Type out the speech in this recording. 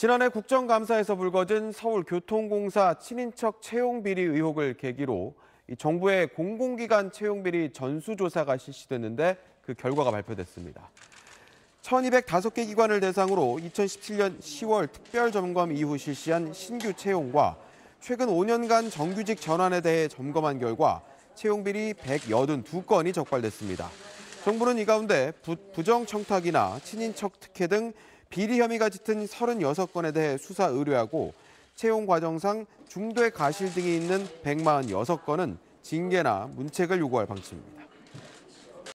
지난해 국정감사에서 불거진 서울교통공사 친인척 채용비리 의혹을 계기로 이 정부의 공공기관 채용비리 전수조사가 실시됐는데 그 결과가 발표됐습니다. 1205개 기관을 대상으로 2017년 10월 특별점검 이후 실시한 신규 채용과 최근 5년간 정규직 전환에 대해 점검한 결과 채용비리 182건이 적발됐습니다. 정부는 이 가운데 부, 부정청탁이나 친인척 특혜 등 비리 혐의가 짙은 36건에 대해 수사 의뢰하고 채용 과정상 중도에 가실 등이 있는 146건은 징계나 문책을 요구할 방침입니다.